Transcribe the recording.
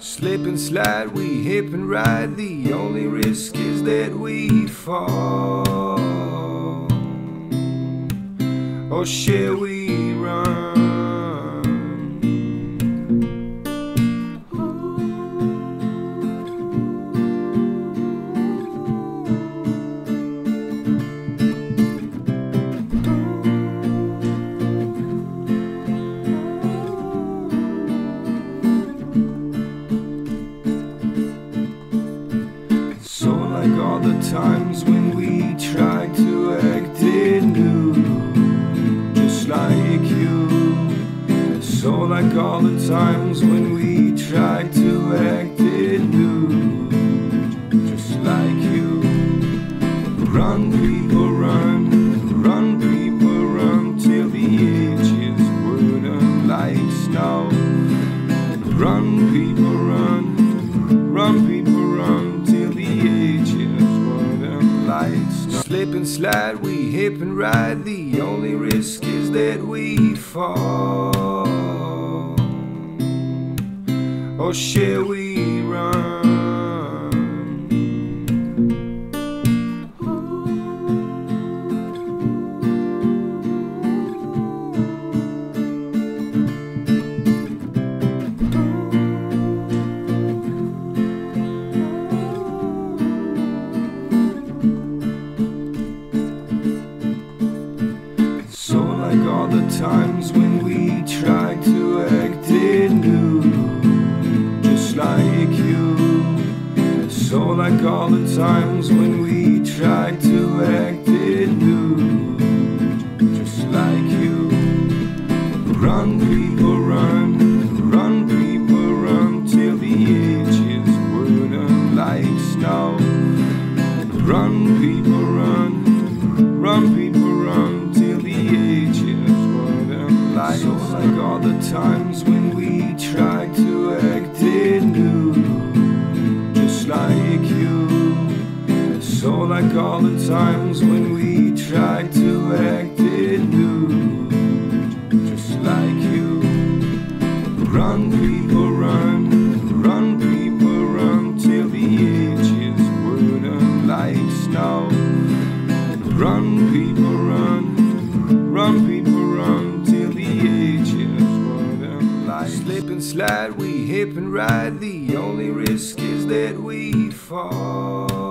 Slip and slide, we hip and ride. The only risk is that we fall. Or shall we all the times when we tried to act new, just like you. So like all the times when we tried to act new, just like you. Run, people, run, run, people, run till the edges burn like snow. Run, people, run, run, people, Slip and slide, we hip and ride. The only risk is that we fall. Or shall we run? Times when we tried to act it new, just like you. So like all the times when we tried to act it new, just like you. Run, people, run, run, people, run till the edges burn like snow. Run, people, run, run, people, like all the times when we tried to act it new, just like you. So like all the times when we tried to act it new, just like you. Run, people, run, run, people, hip and ride. The only risk is that we fall.